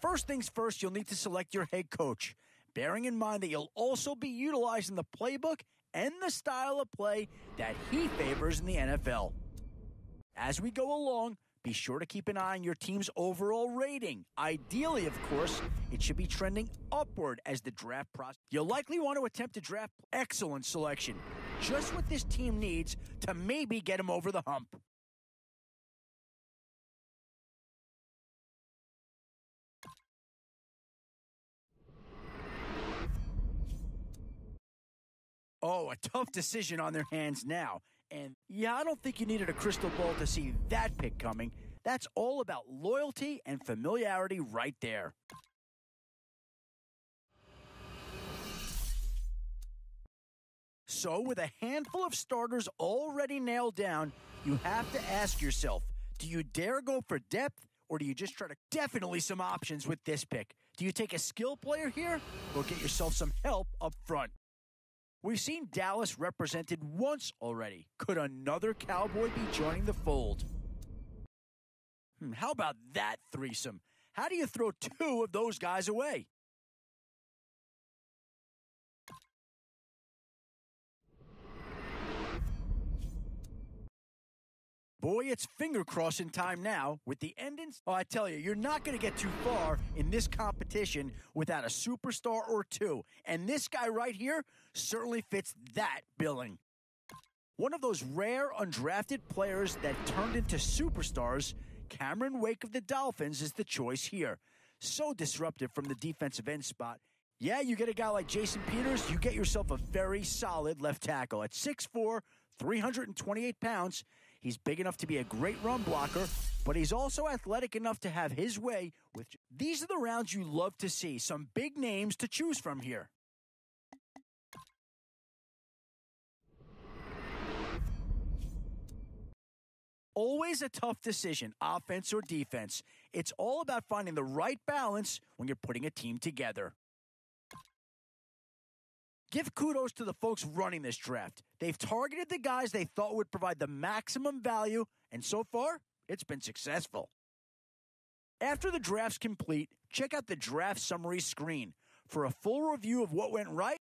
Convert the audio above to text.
First things first, you'll need to select your head coach, bearing in mind that you'll also be utilizing the playbook and the style of play that he favors in the NFL. As we go along, be sure to keep an eye on your team's overall rating. Ideally, of course, it should be trending upward as the draft process. You'll likely want to attempt to draft excellent selection, just what this team needs to maybe get him over the hump. Oh, a tough decision on their hands now. And yeah, I don't think you needed a crystal ball to see that pick coming. That's all about loyalty and familiarity right there. So, with a handful of starters already nailed down, you have to ask yourself do you dare go for depth or do you just try to definitely some options with this pick? Do you take a skill player here or get yourself some help up front? We've seen Dallas represented once already. Could another Cowboy be joining the fold? Hmm, how about that threesome? How do you throw two of those guys away? Boy, it's finger crossing time now with the endings. Oh, I tell you, you're not going to get too far in this competition without a superstar or two. And this guy right here certainly fits that billing. One of those rare undrafted players that turned into superstars, Cameron Wake of the Dolphins is the choice here. So disruptive from the defensive end spot. Yeah, you get a guy like Jason Peters, you get yourself a very solid left tackle. At 6'4, 328 pounds, He's big enough to be a great run blocker, but he's also athletic enough to have his way with. These are the rounds you love to see. Some big names to choose from here. Always a tough decision, offense or defense. It's all about finding the right balance when you're putting a team together. Give kudos to the folks running this draft. They've targeted the guys they thought would provide the maximum value, and so far, it's been successful. After the draft's complete, check out the draft summary screen for a full review of what went right